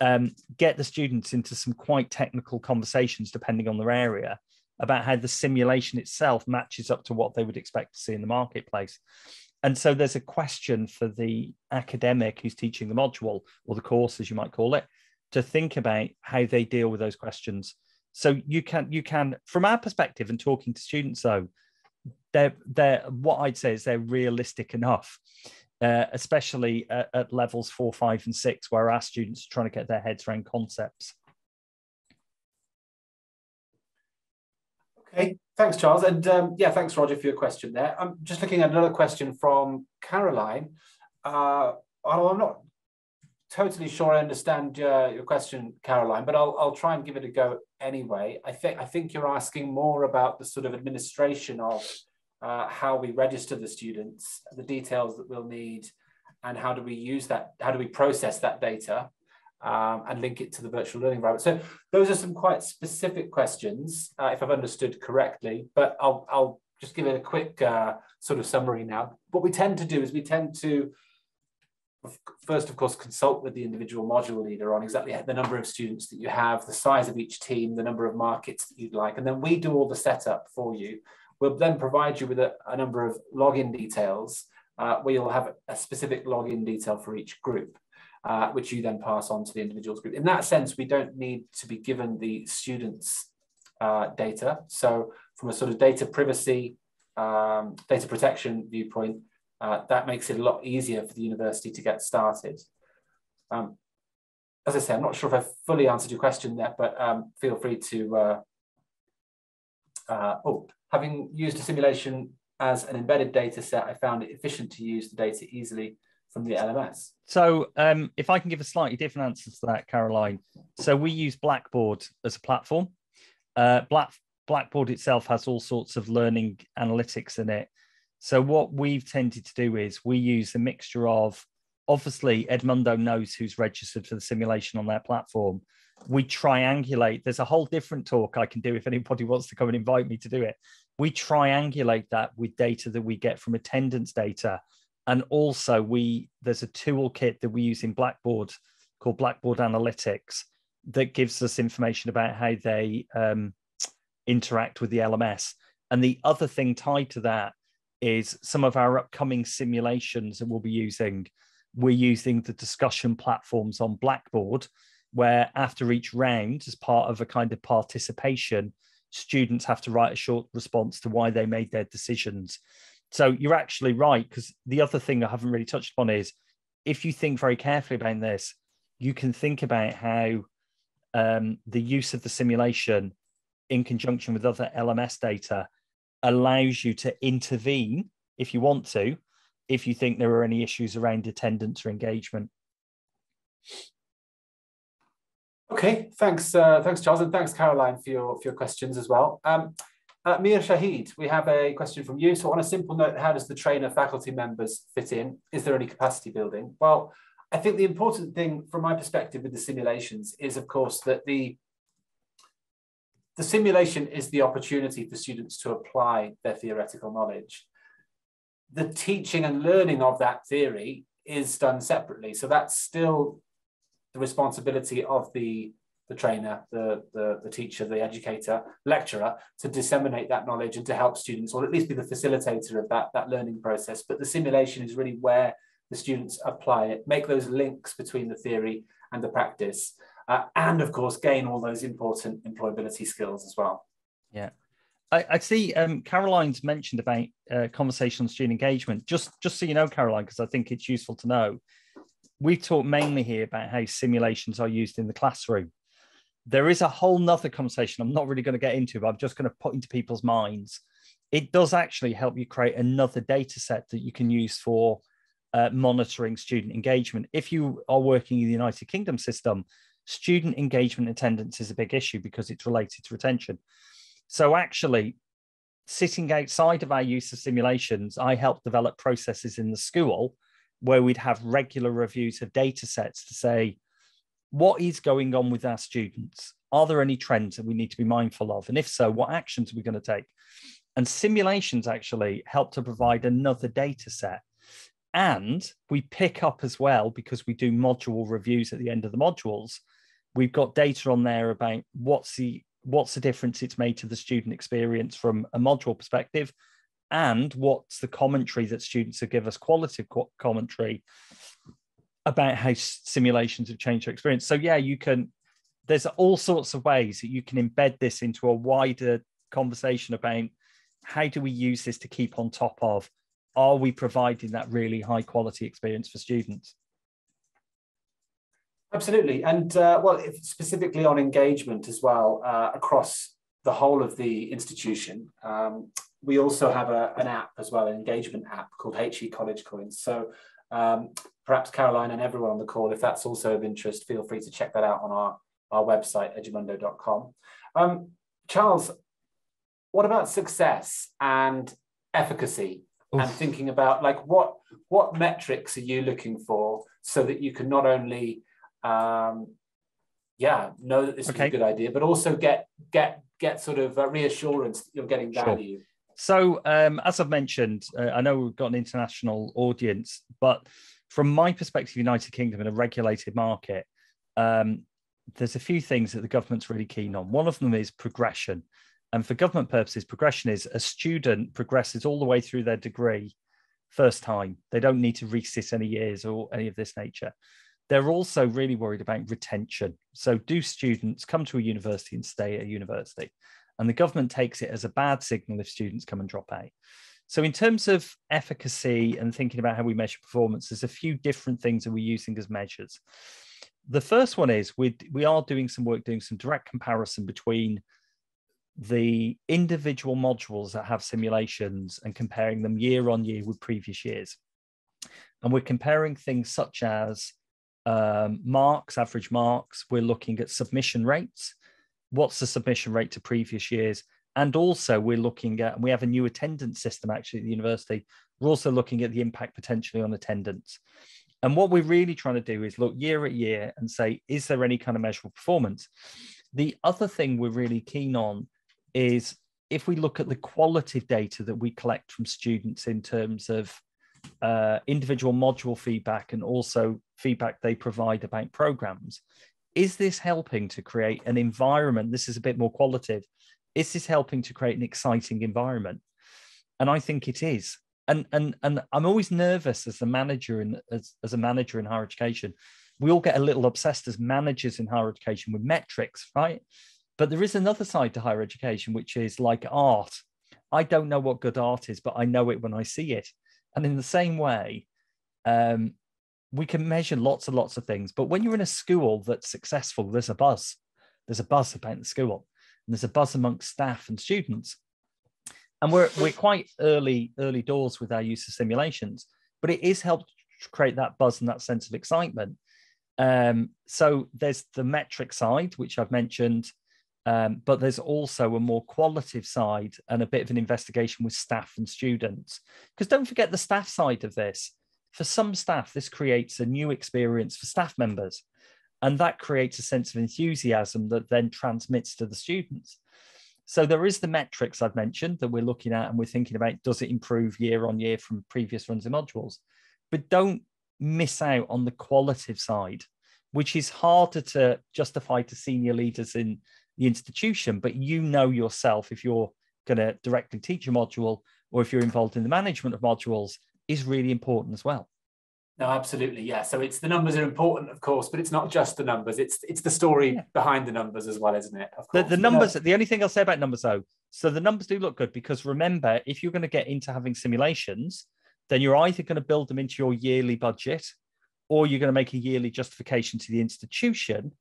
um, get the students into some quite technical conversations, depending on their area, about how the simulation itself matches up to what they would expect to see in the marketplace. And so there's a question for the academic who's teaching the module or the course, as you might call it, to think about how they deal with those questions. So you can you can, from our perspective and talking to students though, they're they're what I'd say is they're realistic enough uh, especially at, at, levels four, five, and six, where our students are trying to get their heads around concepts. Okay, thanks, Charles. And um, yeah, thanks, Roger, for your question there. I'm just looking at another question from Caroline. Uh, I'm not totally sure I understand uh, your question, Caroline, but I'll, I'll try and give it a go anyway. I think I think you're asking more about the sort of administration of uh, how we register the students, the details that we'll need, and how do we use that, how do we process that data um, and link it to the virtual learning environment. So those are some quite specific questions, uh, if I've understood correctly, but I'll, I'll just give it a quick uh, sort of summary now. What we tend to do is we tend to first, of course, consult with the individual module leader on exactly the number of students that you have, the size of each team, the number of markets that you'd like, and then we do all the setup for you. We'll then provide you with a, a number of login details uh, where you'll have a specific login detail for each group, uh, which you then pass on to the individual's group. In that sense, we don't need to be given the students' uh, data. So from a sort of data privacy, um, data protection viewpoint, uh, that makes it a lot easier for the university to get started. Um, as I say, I'm not sure if I fully answered your question there, but um, feel free to. Uh, uh, oh, having used a simulation as an embedded data set, I found it efficient to use the data easily from the LMS. So, um, if I can give a slightly different answer to that, Caroline. So, we use Blackboard as a platform. Uh, Black, Blackboard itself has all sorts of learning analytics in it. So, what we've tended to do is we use a mixture of obviously Edumundo knows who's registered for the simulation on their platform. We triangulate. There's a whole different talk I can do if anybody wants to come and invite me to do it. We triangulate that with data that we get from attendance data. And also we there's a toolkit that we use in Blackboard called Blackboard Analytics that gives us information about how they um, interact with the LMS. And the other thing tied to that is some of our upcoming simulations that we'll be using we're using the discussion platforms on Blackboard, where after each round, as part of a kind of participation, students have to write a short response to why they made their decisions. So you're actually right, because the other thing I haven't really touched upon is if you think very carefully about this, you can think about how um, the use of the simulation in conjunction with other LMS data allows you to intervene if you want to if you think there are any issues around attendance or engagement. Okay, thanks, uh, thanks, Charles, and thanks, Caroline, for your for your questions as well. Um, uh, Mir Shahid, we have a question from you. So, on a simple note, how does the trainer faculty members fit in? Is there any capacity building? Well, I think the important thing from my perspective with the simulations is, of course, that the the simulation is the opportunity for students to apply their theoretical knowledge the teaching and learning of that theory is done separately. So that's still the responsibility of the, the trainer, the, the, the teacher, the educator, lecturer to disseminate that knowledge and to help students, or at least be the facilitator of that, that learning process. But the simulation is really where the students apply it, make those links between the theory and the practice, uh, and of course, gain all those important employability skills as well. Yeah. I, I see um, Caroline's mentioned about uh, conversational student engagement. Just, just so you know, Caroline, because I think it's useful to know, we've talked mainly here about how simulations are used in the classroom. There is a whole nother conversation I'm not really going to get into, but I'm just going to put into people's minds. It does actually help you create another data set that you can use for uh, monitoring student engagement. If you are working in the United Kingdom system, student engagement attendance is a big issue because it's related to retention. So actually, sitting outside of our use of simulations, I helped develop processes in the school where we'd have regular reviews of data sets to say, what is going on with our students? Are there any trends that we need to be mindful of? And if so, what actions are we going to take? And simulations actually help to provide another data set. And we pick up as well, because we do module reviews at the end of the modules, we've got data on there about what's the what's the difference it's made to the student experience from a module perspective and what's the commentary that students have give us qualitative commentary about how simulations have changed their experience so yeah you can there's all sorts of ways that you can embed this into a wider conversation about how do we use this to keep on top of are we providing that really high quality experience for students Absolutely. And uh, well, specifically on engagement as well uh, across the whole of the institution, um, we also have a, an app as well, an engagement app called HE College Coins. So um, perhaps Caroline and everyone on the call, if that's also of interest, feel free to check that out on our, our website, edumundo.com. Um, Charles, what about success and efficacy Oof. and thinking about like what, what metrics are you looking for so that you can not only um, yeah, know that this okay. is a good idea, but also get get get sort of reassurance that you're getting value. Sure. So, um, as I've mentioned, uh, I know we've got an international audience, but from my perspective, United Kingdom in a regulated market, um, there's a few things that the government's really keen on. One of them is progression. And for government purposes, progression is a student progresses all the way through their degree first time. They don't need to resit any years or any of this nature. They're also really worried about retention. So, do students come to a university and stay at a university? And the government takes it as a bad signal if students come and drop out. So, in terms of efficacy and thinking about how we measure performance, there's a few different things that we're using as measures. the first one is we we are doing some work doing some direct comparison between the individual modules that have simulations and comparing them year on year with previous years. And we're comparing things such as um, marks, average marks. We're looking at submission rates. What's the submission rate to previous years? And also, we're looking at, we have a new attendance system actually at the university. We're also looking at the impact potentially on attendance. And what we're really trying to do is look year at year and say, is there any kind of measurable performance? The other thing we're really keen on is if we look at the qualitative data that we collect from students in terms of uh, individual module feedback and also feedback they provide about programs, is this helping to create an environment? This is a bit more qualitative. Is this helping to create an exciting environment? And I think it is. And and and I'm always nervous as a manager in as, as a manager in higher education. We all get a little obsessed as managers in higher education with metrics, right? But there is another side to higher education, which is like art. I don't know what good art is, but I know it when I see it. And in the same way, um, we can measure lots and lots of things. But when you're in a school that's successful, there's a buzz. There's a buzz about the school, and there's a buzz amongst staff and students. And we're we're quite early early doors with our use of simulations, but it is helped create that buzz and that sense of excitement. Um, so there's the metric side, which I've mentioned. Um, but there's also a more qualitative side and a bit of an investigation with staff and students. Because don't forget the staff side of this. For some staff, this creates a new experience for staff members, and that creates a sense of enthusiasm that then transmits to the students. So there is the metrics I've mentioned that we're looking at and we're thinking about does it improve year on year from previous runs of modules? But don't miss out on the qualitative side, which is harder to justify to senior leaders in the institution, but you know yourself if you're going to directly teach a module or if you're involved in the management of modules is really important as well. No, absolutely, yeah. So it's the numbers are important, of course, but it's not just the numbers. It's it's the story yeah. behind the numbers as well, isn't it? Of course. The, the numbers. No. The only thing I'll say about numbers, though, so the numbers do look good because remember, if you're going to get into having simulations, then you're either going to build them into your yearly budget, or you're going to make a yearly justification to the institution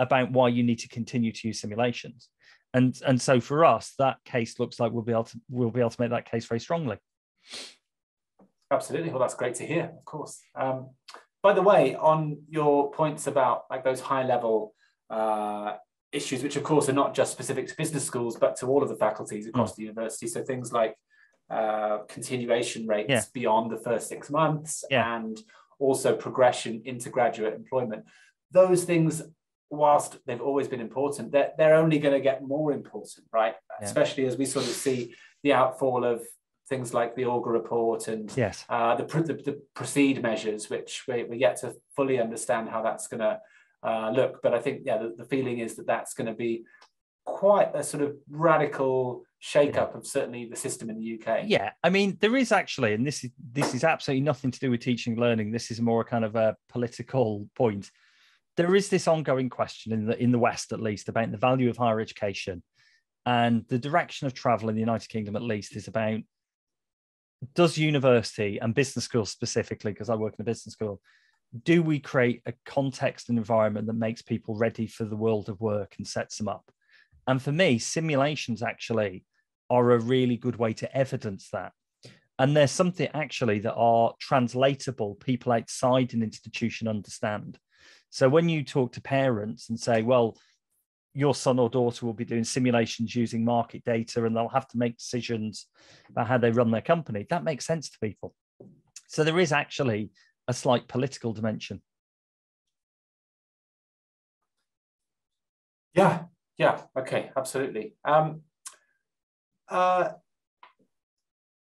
about why you need to continue to use simulations. And, and so for us, that case looks like we'll be able to we'll be able to make that case very strongly. Absolutely. Well, that's great to hear, of course. Um, by the way, on your points about like those high level uh, issues, which of course are not just specific to business schools, but to all of the faculties across mm. the university. So things like uh, continuation rates yeah. beyond the first six months yeah. and also progression into graduate employment. Those things whilst they've always been important, they're, they're only going to get more important, right? Yeah. Especially as we sort of see the outfall of things like the Augar report and yes. uh, the, the, the, proceed measures, which we, we yet to fully understand how that's going to uh, look. But I think, yeah, the, the feeling is that that's going to be quite a sort of radical shake-up of certainly the system in the UK. Yeah, I mean, there is actually, and this is this is absolutely nothing to do with teaching and learning. This is more kind of a political point there is this ongoing question in the in the West, at least, about the value of higher education, and the direction of travel in the United Kingdom, at least, is about does university and business schools specifically, because I work in a business school, do we create a context and environment that makes people ready for the world of work and sets them up? And for me, simulations actually are a really good way to evidence that. And there's something actually that are translatable, people outside an institution understand. So when you talk to parents and say, well, your son or daughter will be doing simulations using market data and they'll have to make decisions about how they run their company, that makes sense to people. So there is actually a slight political dimension. Yeah, yeah, okay, absolutely. Um, uh,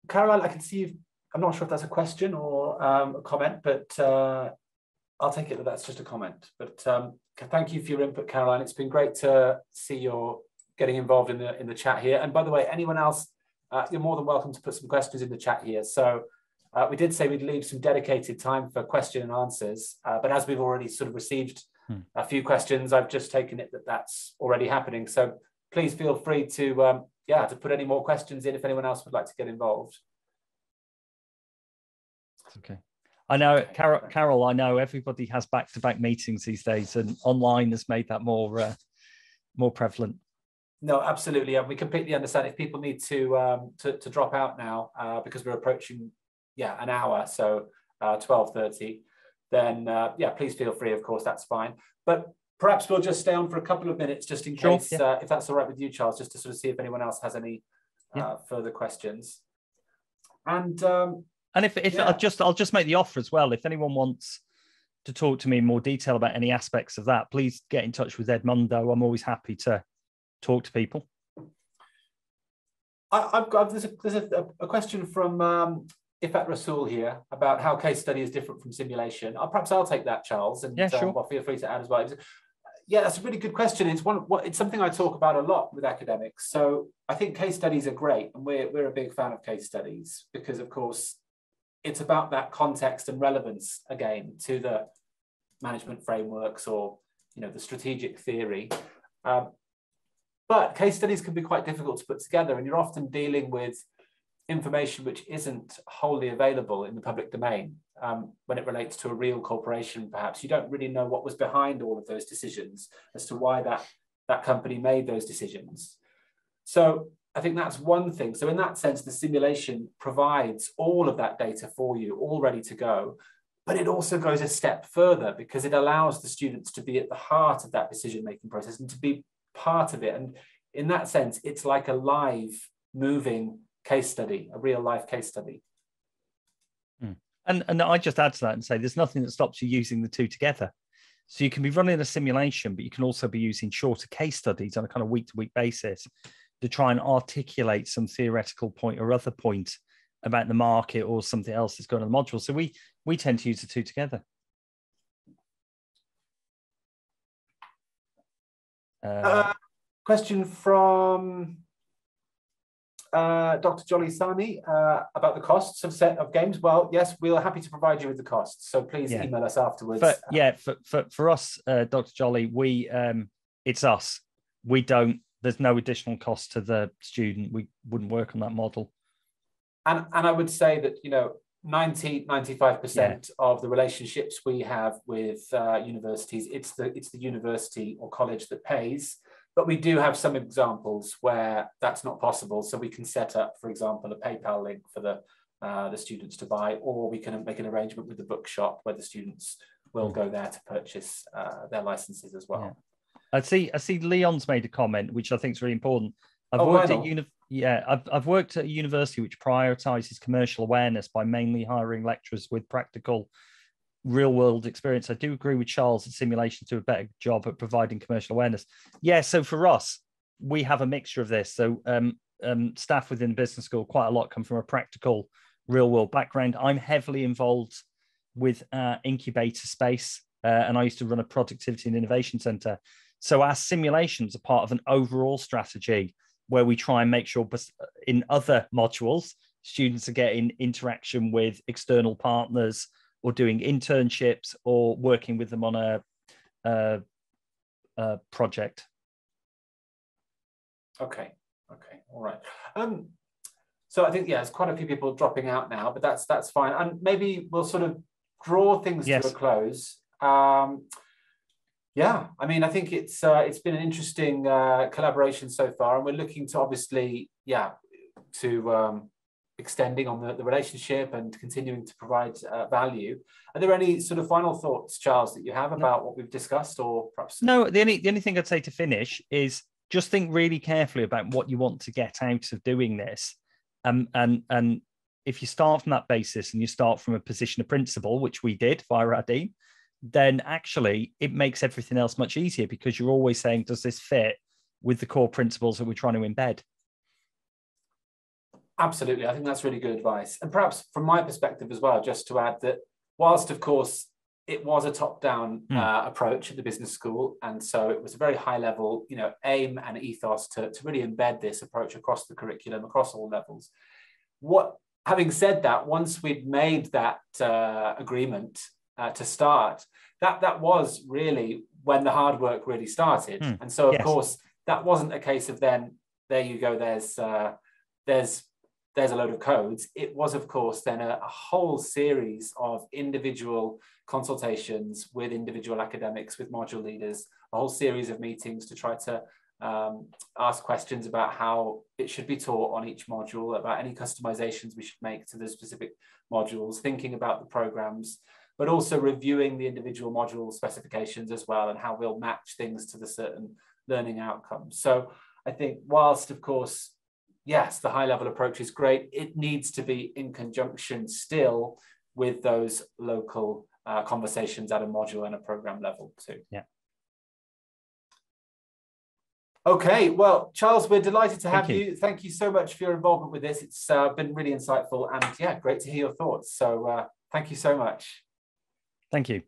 Caroline, I can see you. I'm not sure if that's a question or um, a comment, but uh, I'll take it that that's just a comment. But um, thank you for your input, Caroline. It's been great to see your getting involved in the in the chat here. And by the way, anyone else, uh, you're more than welcome to put some questions in the chat here. So uh, we did say we'd leave some dedicated time for question and answers, uh, but as we've already sort of received hmm. a few questions, I've just taken it that that's already happening. So please feel free to um, yeah to put any more questions in if anyone else would like to get involved. Okay. I know. Carol, Carol. I know everybody has back-to-back meetings these days, and online has made that more uh, more prevalent. No, absolutely. And we completely understand if people need to um, to, to drop out now uh, because we're approaching, yeah, an hour, so uh, twelve thirty. Then uh, yeah, please feel free. Of course, that's fine. But perhaps we'll just stay on for a couple of minutes, just in case, sure, yeah. uh, if that's all right with you, Charles, just to sort of see if anyone else has any yeah. uh, further questions. And um, and if if yeah. I'll just I'll just make the offer as well. If anyone wants to talk to me in more detail about any aspects of that, please get in touch with Edumundo. I'm always happy to talk to people. I, have got there's a, there's a, a question from um, Ifat Rasul here about how case study is different from simulation. Uh, perhaps I'll take that, Charles, and yeah, sure. Um, well, feel free to add as well. Yeah, that's a really good question. It's one. It's something I talk about a lot with academics. So I think case studies are great, and we're we're a big fan of case studies because, of course, it's about that context and relevance again to the management frameworks or you know the strategic theory. Um, but case studies can be quite difficult to put together, and you're often dealing with information which isn't wholly available in the public domain. Um, when it relates to a real corporation, perhaps you don't really know what was behind all of those decisions as to why that, that company made those decisions. So I think that's one thing. So in that sense, the simulation provides all of that data for you, all ready to go. But it also goes a step further because it allows the students to be at the heart of that decision-making process and to be part of it. And in that sense, it's like a live, moving case study, a real life case study. Hmm. And, and I just add to that and say there's nothing that stops you using the two together. So you can be running a simulation, but you can also be using shorter case studies on a kind of week to week basis to try and articulate some theoretical point or other point about the market or something else that's going on the module. So we we tend to use the two together. Uh, uh, question from uh, Dr. Jolly Sani uh, about the costs of set of games. Well, yes, we're happy to provide you with the costs. So please yeah. email us afterwards. But yeah, for, for, for us, uh, Dr. Jolly, we um, it's us. We don't. There's no additional cost to the student. We wouldn't work on that model. And and I would say that you know 90 95% yeah. of the relationships we have with uh, universities it's the it's the university or college that pays but we do have some examples where that's not possible. So we can set up, for example, a PayPal link for the, uh, the students to buy, or we can make an arrangement with the bookshop where the students will go there to purchase uh, their licenses as well. I see. I see. Leon's made a comment, which I think is really important. I've oh, worked at uni- yeah, I've, I've worked at a university which prioritizes commercial awareness by mainly hiring lecturers with practical real world experience. I do agree with Charles that simulations do a better job at providing commercial awareness. Yeah, so for us, we have a mixture of this. So um, um, staff within business school, quite a lot come from a practical, real world background. I'm heavily involved with uh, incubator space, uh, and I used to run a productivity and innovation center. So our simulations are part of an overall strategy where we try and make sure in other modules students are getting interaction with external partners or doing internships or working with them on a, a, a project. Okay. Okay. All right. Um, so I think yeah, there's quite a few people dropping out now, but that's that's fine. And maybe we'll sort of draw things yes. to a close. Um, yeah, I mean, I think it's uh, it's been an interesting uh, collaboration so far, and we're looking to obviously, yeah, to um, extending on the, the relationship and continuing to provide uh, value. Are there any sort of final thoughts, Charles, that you have about no. what we've discussed, or perhaps? No. The only the only thing I'd say to finish is just think really carefully about what you want to get out of doing this, um, and and if you start from that basis and you start from a position of principle, which we did via our dean, then actually it makes everything else much easier because you're always saying, does this fit with the core principles that we're trying to embed? Absolutely. I think that's really good advice. And perhaps from my perspective as well, just to add that whilst, of course, it was a top-down mm. uh, approach at the business school, and so it was a very high-level, you know, aim and ethos to, to really embed this approach across the curriculum, across all levels. What, having said that, once we'd made that uh, agreement uh, to start, that that was really when the hard work really started. Mm. And so, of yes. course, that wasn't a case of then there you go. There's uh, there's there's a load of codes. It was, of course, then a, a, whole series of individual consultations with individual academics, with module leaders, a whole series of meetings to try to um, ask questions about how it should be taught on each module, about any customizations we should make to the specific modules, thinking about the programs, but also reviewing the individual module specifications as well and how we'll match things to the certain learning outcomes. So I think whilst, of course, yes, the high level approach is great, it needs to be in conjunction still with those local uh, conversations at a module and a program level too. Yeah. Okay, well, Charles, we're delighted to have Thank you. you. Thank you so much for your involvement with this. It's uh, been really insightful and yeah, great to hear your thoughts. So uh, thank you so much. Thank you.